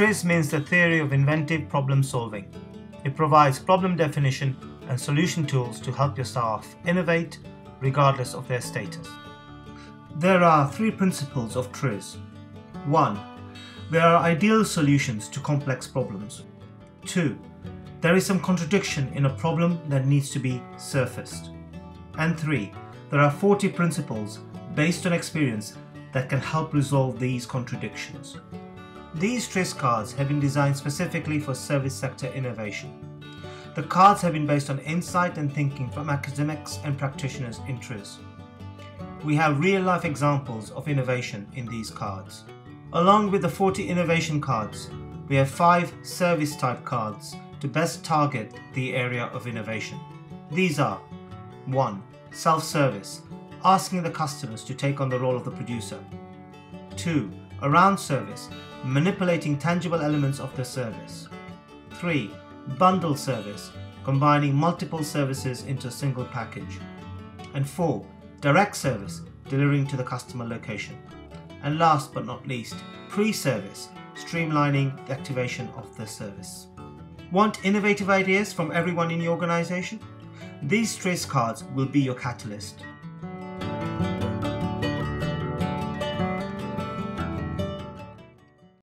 TRIZ means the theory of inventive problem solving. It provides problem definition and solution tools to help your staff innovate regardless of their status. There are three principles of TRIZ. 1. There are ideal solutions to complex problems. 2. There is some contradiction in a problem that needs to be surfaced. And 3. There are 40 principles based on experience that can help resolve these contradictions. These TRIZ cards have been designed specifically for service sector innovation. The cards have been based on insight and thinking from academics and practitioners in TRIZ. We have real life examples of innovation in these cards. Along with the 40 innovation cards, we have 5 service type cards to best target the area of innovation. These are 1. Self-service, asking the customers to take on the role of the producer. 2. Around service, manipulating tangible elements of the service. 3. Bundle service, combining multiple services into a single package. And 4. Direct service, delivering to the customer location. And last but not least, pre-service, streamlining the activation of the service. Want innovative ideas from everyone in your organization? These TRIZ cards will be your catalyst.